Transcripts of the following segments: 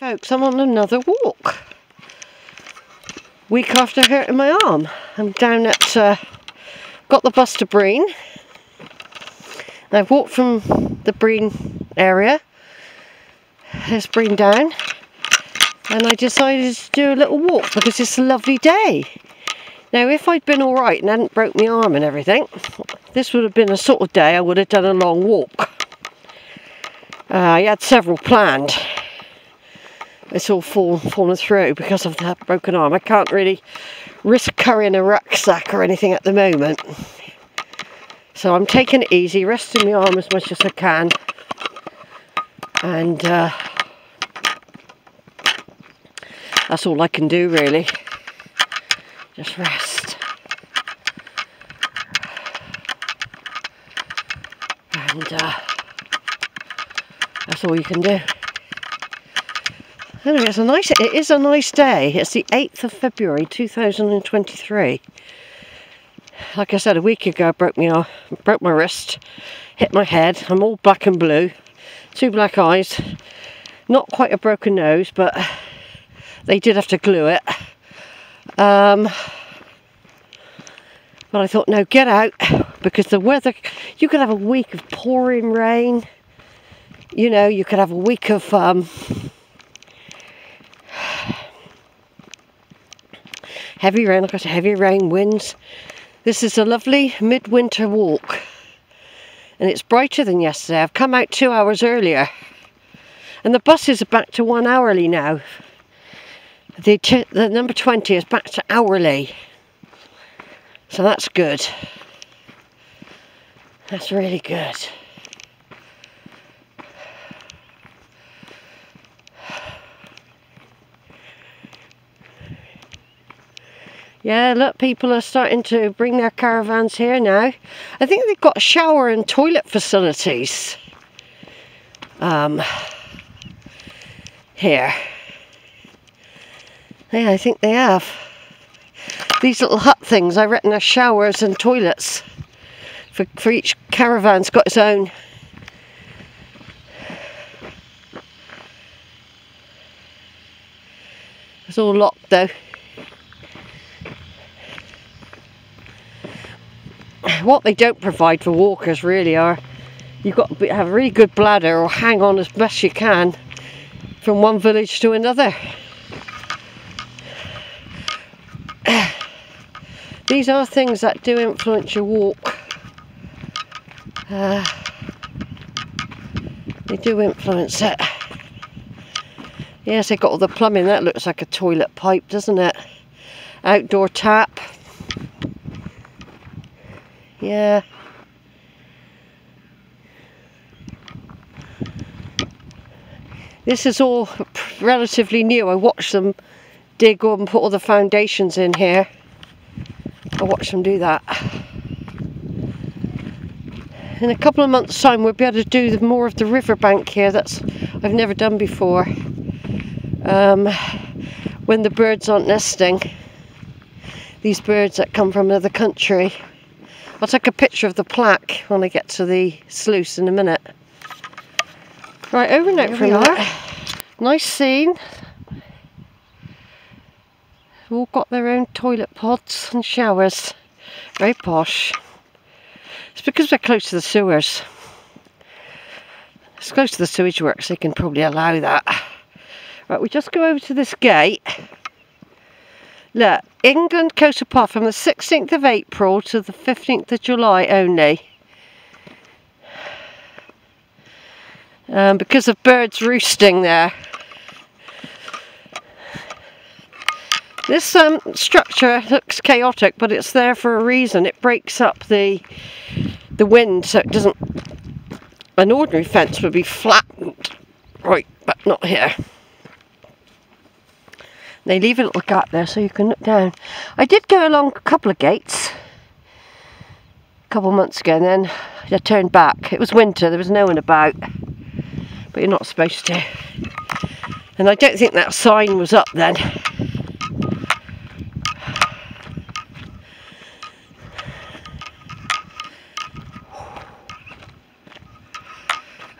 Folks, I'm on another walk. Week after hurting my arm. I'm down at, uh, got the bus to Brean. I've walked from the Brean area. There's Brean Down. And I decided to do a little walk because it's a lovely day. Now, if I'd been alright and hadn't broke my arm and everything, this would have been a sort of day I would have done a long walk. Uh, I had several planned. It's all fall, fallen through because of that broken arm. I can't really risk carrying a rucksack or anything at the moment. So I'm taking it easy, resting my arm as much as I can. And uh, that's all I can do really. Just rest. And uh, that's all you can do. Anyway, it's a nice. It is a nice day. It's the eighth of February, two thousand and twenty-three. Like I said, a week ago, I broke arm, broke my wrist, hit my head. I'm all black and blue, two black eyes, not quite a broken nose, but they did have to glue it. Um, but I thought, no, get out because the weather. You could have a week of pouring rain you know, you could have a week of um, heavy rain, I've got heavy rain, winds. This is a lovely midwinter walk, and it's brighter than yesterday. I've come out two hours earlier, and the buses are back to one hourly now. The, the number 20 is back to hourly, so that's good. That's really good. Yeah, look, people are starting to bring their caravans here now. I think they've got shower and toilet facilities um, here. Yeah, I think they have. These little hut things, I reckon, are showers and toilets. For, for each caravan's got its own. It's all locked though. What they don't provide for walkers really are you've got to have a really good bladder or hang on as best you can from one village to another. These are things that do influence your walk. Uh, they do influence it. Yes, they've got all the plumbing. That looks like a toilet pipe, doesn't it? Outdoor tap. Yeah. This is all relatively new. I watched them dig and put all the foundations in here. I watched them do that. In a couple of months' time, we'll be able to do more of the riverbank here. That's I've never done before. Um, when the birds aren't nesting, these birds that come from another country. I'll take a picture of the plaque when I get to the sluice in a minute. Right, over now for a minute. Nice scene. They've all got their own toilet pods and showers. Very posh. It's because we're close to the sewers. It's close to the sewage works, they can probably allow that. Right, we just go over to this gate. Look, England Coast Path from the 16th of April to the 15th of July only. Um, because of birds roosting there. This um, structure looks chaotic, but it's there for a reason. It breaks up the the wind, so it doesn't. An ordinary fence would be flattened, right, but not here. They leave a little gap there so you can look down. I did go along a couple of gates a couple of months ago and then I turned back. It was winter, there was no one about. But you're not supposed to. And I don't think that sign was up then.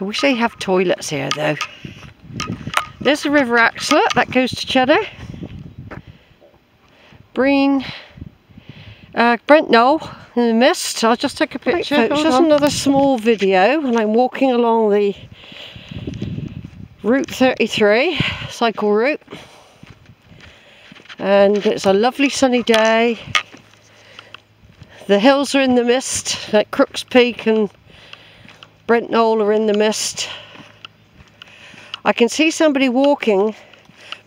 I wish they have toilets here though. There's the River Axlet, that goes to Cheddar. Brean, uh, Brent Knoll in the mist. I'll just take a picture. Right, folks, just on. another small video and I'm walking along the Route 33 cycle route and it's a lovely sunny day. The hills are in the mist, like Crooks Peak and Brent Knoll are in the mist. I can see somebody walking,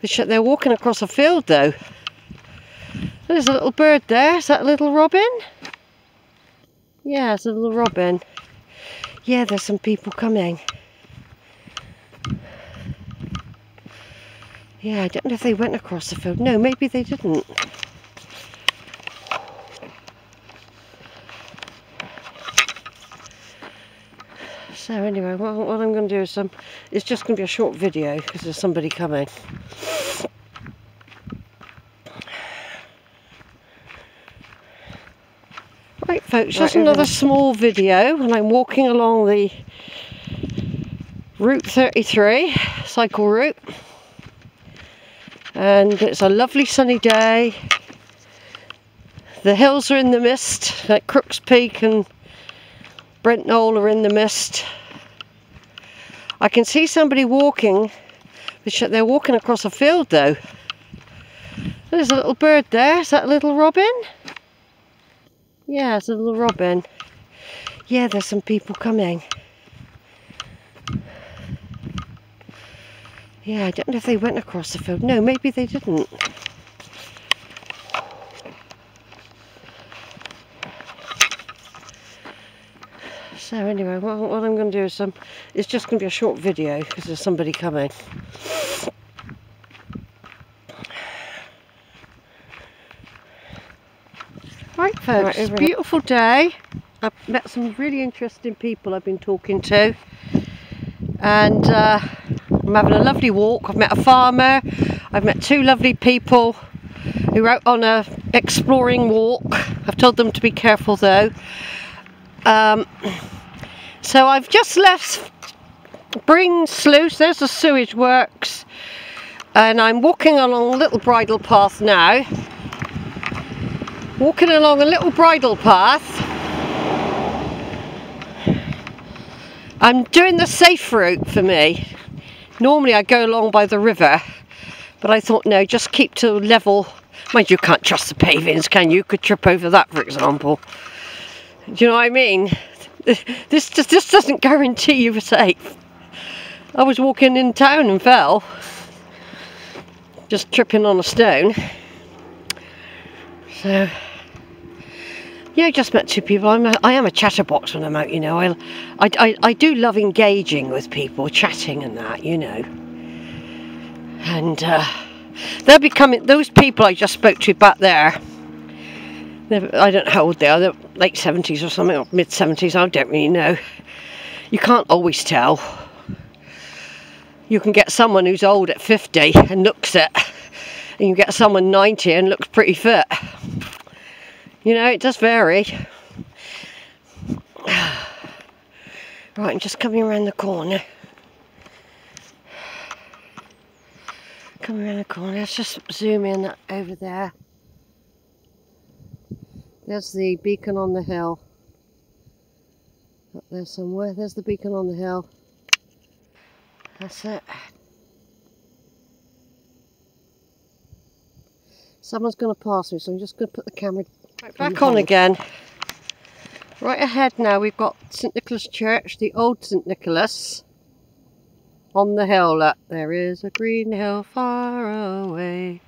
they're walking across a field though. There's a little bird there, is that a little robin? Yeah, it's a little robin. Yeah, there's some people coming. Yeah, I don't know if they went across the field. No, maybe they didn't. So anyway, what, what I'm going to do is um, it's just going to be a short video because there's somebody coming. Right folks, just another small video and I'm walking along the Route 33 cycle route and it's a lovely sunny day. The hills are in the mist, like Crooks Peak and Brent Knoll are in the mist. I can see somebody walking, they're walking across a field though. There's a little bird there, is that a little robin? Yeah, it's a little robin. Yeah, there's some people coming. Yeah, I don't know if they went across the field. No, maybe they didn't. So anyway, what, what I'm going to do is um, it's just going to be a short video because there's somebody coming. Right folks, right, beautiful day. I've met some really interesting people I've been talking to and uh, I'm having a lovely walk. I've met a farmer, I've met two lovely people who are out on a exploring walk. I've told them to be careful though. Um, so I've just left Brean Sluice, there's the sewage works and I'm walking along a little bridle path now walking along a little bridle path I'm doing the safe route for me normally I go along by the river but I thought no just keep to level mind you can't trust the pavings can you? could trip over that for example do you know what I mean this just this doesn't guarantee you are safe. I was walking in town and fell, just tripping on a stone. So, yeah, I just met two people. I'm a, I am a chatterbox when I'm out, you know. I, I, I, do love engaging with people, chatting and that, you know. And uh, they'll be coming, those people I just spoke to back there, I don't know how old they are, they're late 70s or something, or mid 70s, I don't really know. You can't always tell. You can get someone who's old at 50 and looks it, and you get someone 90 and looks pretty fit. You know, it does vary. Right, I'm just coming around the corner. Coming around the corner, let's just zoom in over there. There's the beacon on the hill. Up there somewhere. There's the beacon on the hill. That's it. Someone's going to pass me, so I'm just going to put the camera right back on again. Right ahead now, we've got St Nicholas Church, the old St Nicholas, on the hill. Look, there is a green hill far away.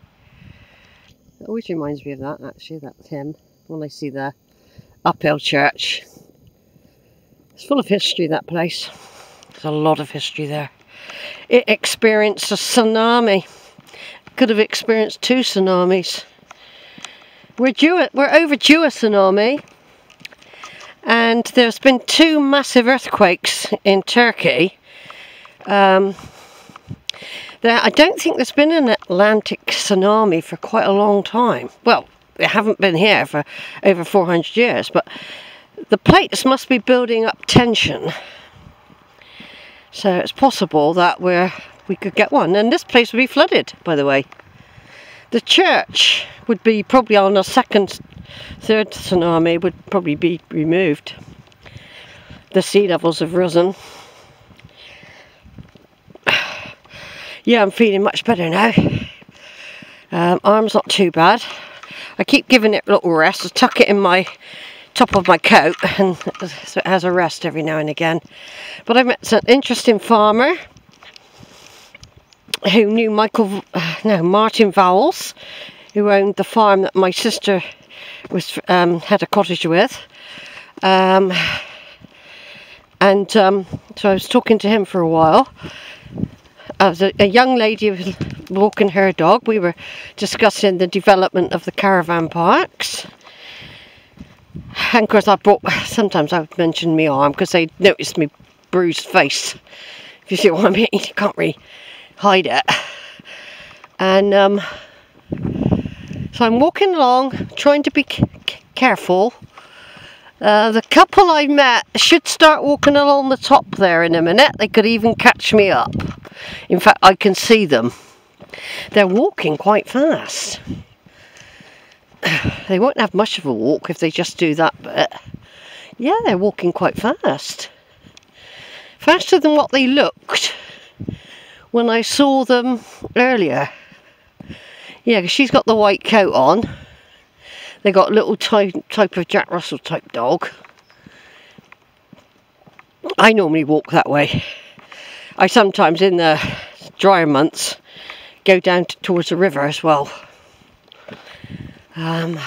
It always reminds me of that, actually, that hymn when I see the uphill church. It's full of history, that place. There's a lot of history there. It experienced a tsunami. Could have experienced two tsunamis. We're due, we're overdue a tsunami. And there's been two massive earthquakes in Turkey. Um, there, I don't think there's been an Atlantic tsunami for quite a long time. Well, they haven't been here for over 400 years, but the plates must be building up tension. So it's possible that we're we could get one. And this place would be flooded, by the way. The church would be probably on a second, third tsunami would probably be removed. The sea levels have risen. Yeah, I'm feeling much better now. Um, arm's not too bad. I keep giving it a little rest. I tuck it in my top of my coat and so it has a rest every now and again. But I met an interesting farmer who knew Michael, no, Martin Vowles, who owned the farm that my sister was um, had a cottage with. Um, and um, so I was talking to him for a while. As a, a young lady was walking her dog, we were discussing the development of the caravan parks. And of course, I brought. Sometimes I would mention my arm because they noticed me bruised face. If you see what I mean, you can't really hide it. And um, so I'm walking along, trying to be careful. Uh, the couple I met should start walking along the top there in a minute. They could even catch me up. In fact, I can see them. They're walking quite fast. They won't have much of a walk if they just do that bit. Yeah, they're walking quite fast. Faster than what they looked when I saw them earlier. Yeah, because she's got the white coat on. They got a little type, type of Jack Russell type dog. I normally walk that way. I sometimes, in the drier months, go down to, towards the river as well. Um,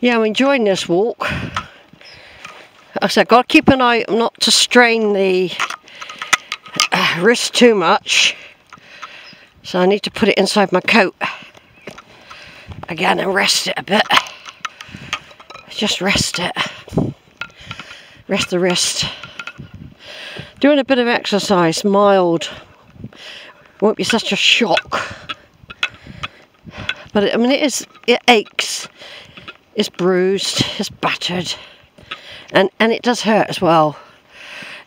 yeah, I'm enjoying this walk. I said, got to keep an eye not to strain the uh, wrist too much. So I need to put it inside my coat again and rest it a bit. Just rest it. Rest the wrist. Doing a bit of exercise, mild. Won't be such a shock. But it, I mean, it is. It aches. It's bruised. It's battered and and it does hurt as well.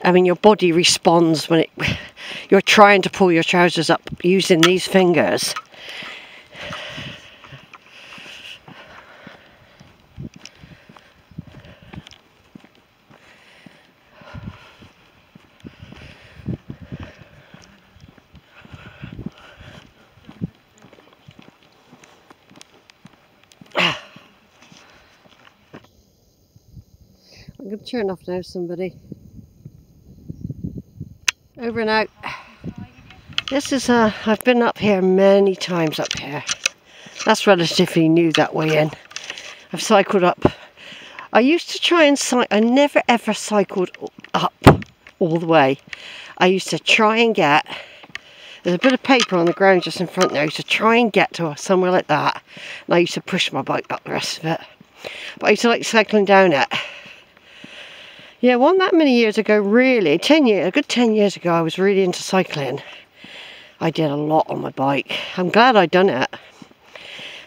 I mean, your body responds when it you're trying to pull your trousers up using these fingers. I'm going to turn off now, somebody. Over and out. This is, uh, I've been up here many times up here. That's relatively new that way in. I've cycled up. I used to try and cycle, I never ever cycled up all the way. I used to try and get, there's a bit of paper on the ground just in front there. To try and get to somewhere like that. And I used to push my bike up the rest of it. But I used to like cycling down it. Yeah, one that many years ago, really. 10 years, a good 10 years ago, I was really into cycling. I did a lot on my bike. I'm glad I'd done it. I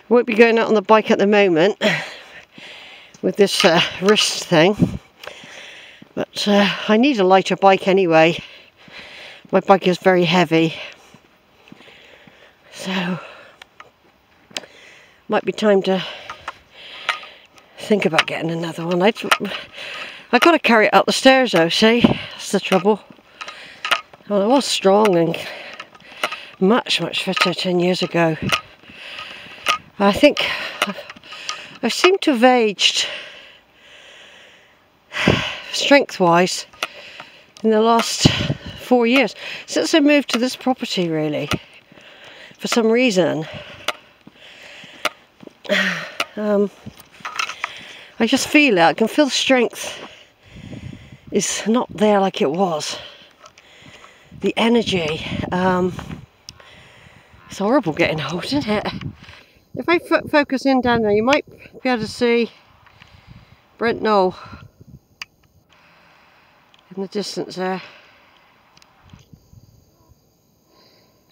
won't be going out on the bike at the moment with this uh, wrist thing. But uh, I need a lighter bike anyway. My bike is very heavy. So, might be time to think about getting another one. I'd, I got to carry it up the stairs though, see? That's the trouble. Well, I was strong and much, much fitter 10 years ago. I think I seem to have aged strength-wise in the last four years. Since I moved to this property, really. For some reason. Um, I just feel it. I can feel strength is not there like it was. The energy. Um, it's horrible getting old, isn't it? If I focus in down there, you might be able to see Brent Knoll in the distance there.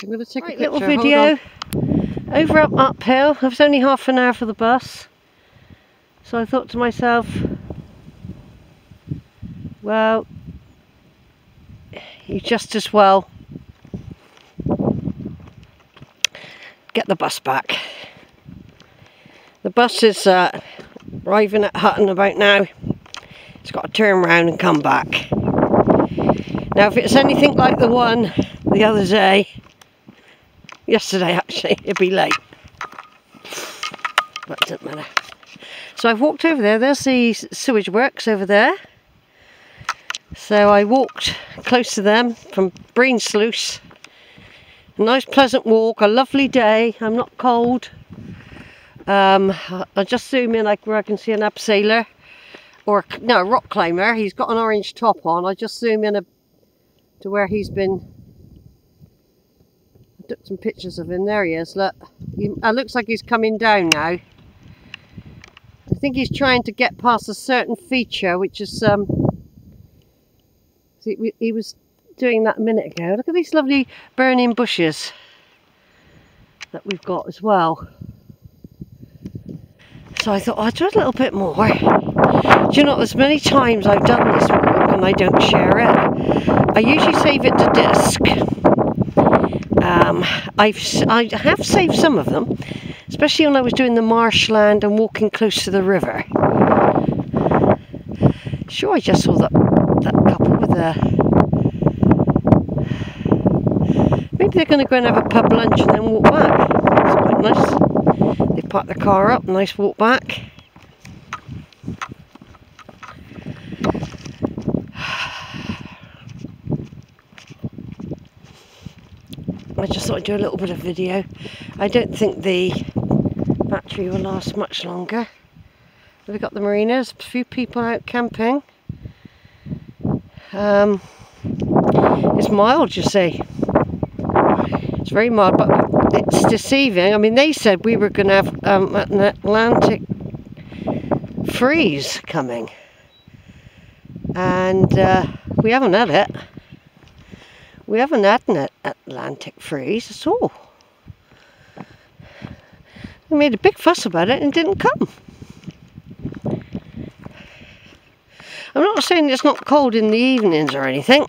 I'm going to take right, a little video over up uphill. It was only half an hour for the bus. So I thought to myself, well, you just as well get the bus back. The bus is uh, arriving at Hutton about now. It's got to turn around and come back. Now if it's anything like the one the other day, yesterday actually, it'd be late. But it doesn't matter. So I've walked over there, there's the sewage works over there. So I walked close to them from Brean Sluice. A nice pleasant walk, a lovely day, I'm not cold. Um, I'll just zoom in like where I can see an abseiler or no, a rock climber. He's got an orange top on. I'll just zoom in a, to where he's been. I took some pictures of him. There he is. Look, he, it looks like he's coming down now. I think he's trying to get past a certain feature, which is um. See, he was doing that a minute ago. Look at these lovely burning bushes that we've got as well. So I thought, oh, I'd do a little bit more. Do you know, there's many times I've done this work and I don't share it. I usually save it to disk. Um, I've, I have saved some of them, especially when I was doing the marshland and walking close to the river. Sure, I just saw that, that couple a... Maybe they're going to go and have a pub lunch and then walk back. It's quite nice They park the car up, nice walk back. I just thought I'd do a little bit of video. I don't think the battery will last much longer. We've got the marinas, a few people out camping. Um, it's mild, you see. It's very mild, but it's deceiving. I mean, they said we were going to have um, an Atlantic freeze coming. And uh, we haven't had it. We haven't had an Atlantic freeze at all. We made a big fuss about it and it didn't come. I'm not saying it's not cold in the evenings or anything.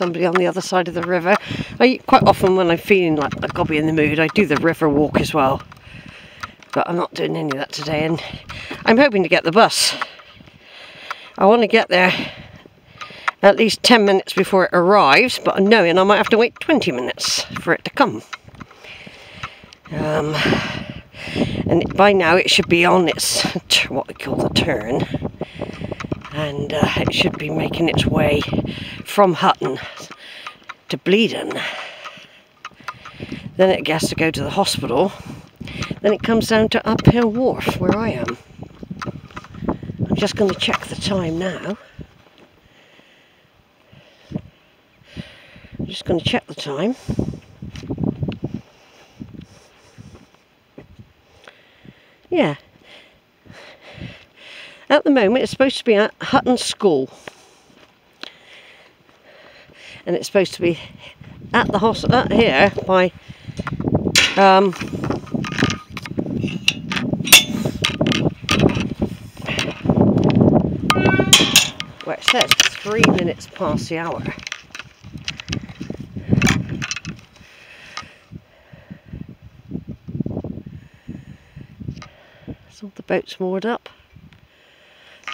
somebody on the other side of the river. I quite often when I'm feeling like I've got to be in the mood, I do the river walk as well. But I'm not doing any of that today and I'm hoping to get the bus. I want to get there at least 10 minutes before it arrives, but I'm knowing I might have to wait 20 minutes for it to come. Um, and by now it should be on its, what we call the turn and uh, it should be making its way from Hutton to Bleadon. Then it gets to go to the hospital. Then it comes down to Uphill Wharf, where I am. I'm just going to check the time now. I'm just going to check the time. Yeah, at the moment, it's supposed to be at Hutton School. And it's supposed to be at the hospital here by um, where it says three minutes past the hour. So the boat's moored up.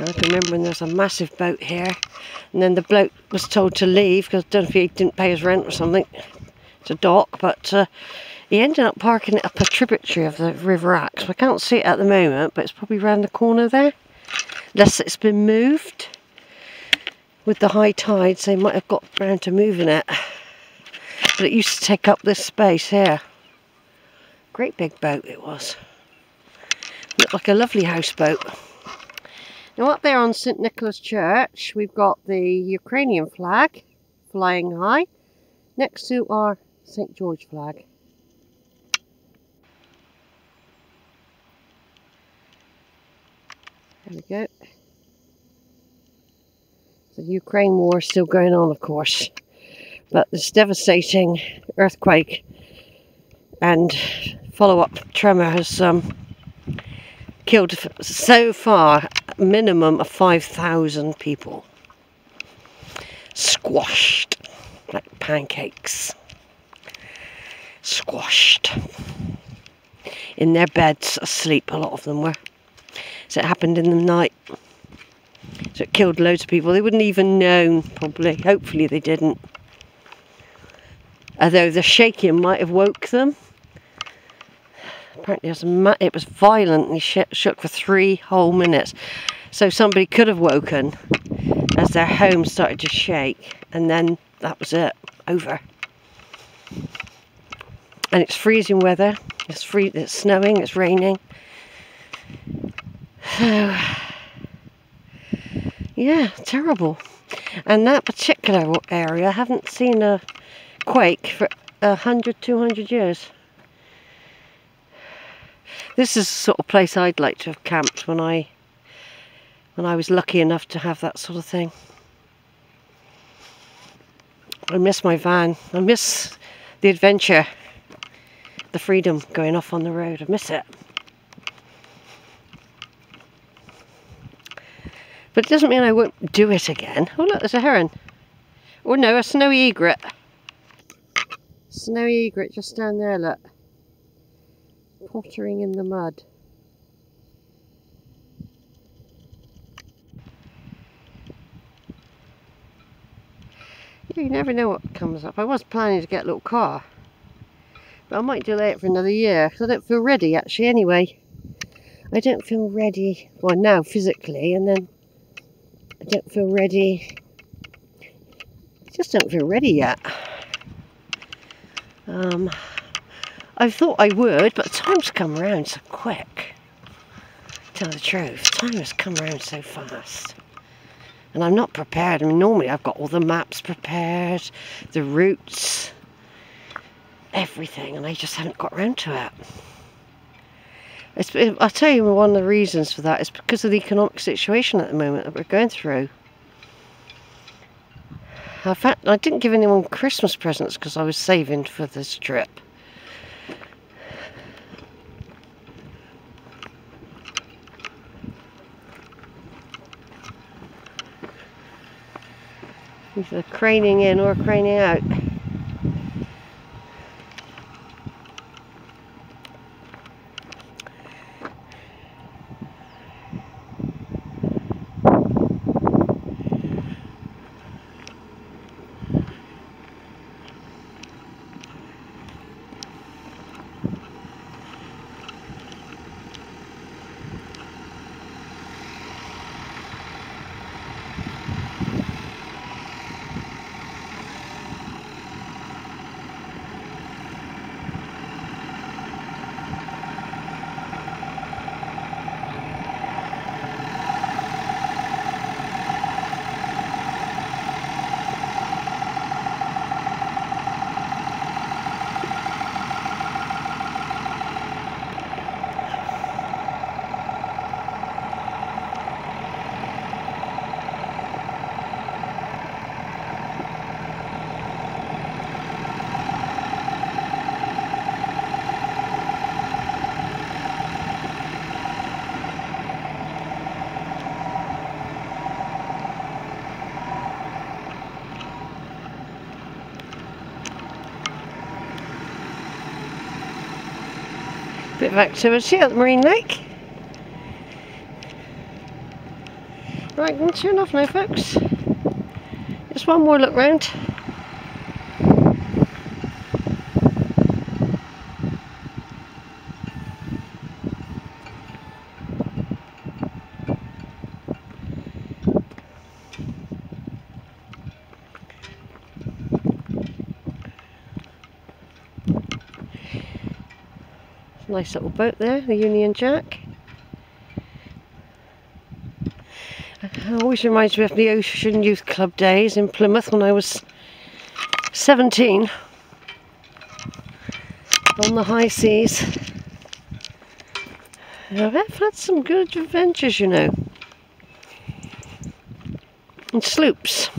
I can remember when there was a massive boat here and then the bloke was told to leave because I don't know if he didn't pay his rent or something to dock but uh, he ended up parking it up a tributary of the River Axe. I can't see it at the moment but it's probably round the corner there unless it's been moved. With the high tides they might have got round to moving it but it used to take up this space here. Great big boat it was. Looked like a lovely houseboat. Now up there on St Nicholas Church we've got the Ukrainian flag flying high next to our St George flag. There we go. The Ukraine war is still going on of course but this devastating earthquake and follow-up tremor has um, killed so far minimum of 5,000 people. Squashed like pancakes. Squashed. In their beds, asleep, a lot of them were. So it happened in the night. So it killed loads of people. They wouldn't even known, probably. Hopefully they didn't. Although the shaking might have woke them. Apparently it was, it was violently shook for three whole minutes. So somebody could have woken as their home started to shake and then that was it, over. And it's freezing weather. It's free. It's snowing. It's raining. So, yeah, terrible. And that particular area, I haven't seen a quake for a hundred, two hundred years. This is the sort of place I'd like to have camped when I when I was lucky enough to have that sort of thing. I miss my van. I miss the adventure, the freedom going off on the road. I miss it. But it doesn't mean I won't do it again. Oh look, there's a heron. Oh no, a snowy egret. Snowy egret just down there, look. Pottering in the mud. You never know what comes up. I was planning to get a little car. But I might delay it for another year. Because I don't feel ready actually anyway. I don't feel ready. Well now physically and then I don't feel ready. I just don't feel ready yet. Um, I thought I would, but time's come around so quick. Tell the truth, time has come around so fast. And I'm not prepared. I mean, normally I've got all the maps prepared, the routes, everything, and I just haven't got around to it. It's, I'll tell you one of the reasons for that is because of the economic situation at the moment that we're going through. In fact, I didn't give anyone Christmas presents because I was saving for this trip. Either craning in or craning out. Of activity at the Marine Lake. Right, I'm going off now folks. Just one more look round. Nice little boat there, the Union Jack. It always reminds me of the Ocean Youth Club days in Plymouth when I was 17 on the high seas. I've had some good adventures, you know. And sloops.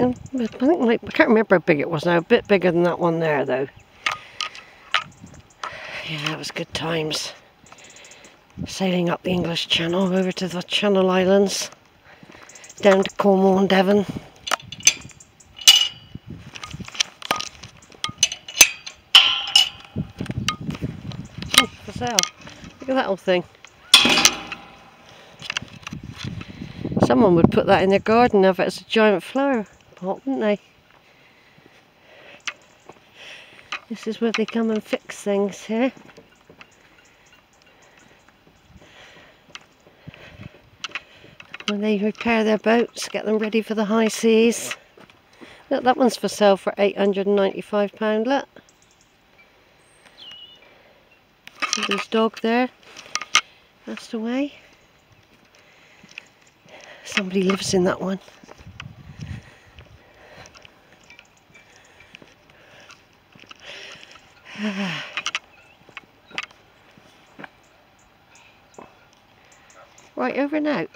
I think like, I can't remember how big it was now. A bit bigger than that one there, though. Yeah, that was good times. Sailing up the English Channel over to the Channel Islands, down to Cornwall and Devon. Oh, for sale. Look at that old thing. Someone would put that in their garden if it's a giant flower pot, wouldn't they? This is where they come and fix things here. When they repair their boats, get them ready for the high seas. Look, that one's for sale for £895, look. See this dog there, passed away. Somebody lives in that one. right over now.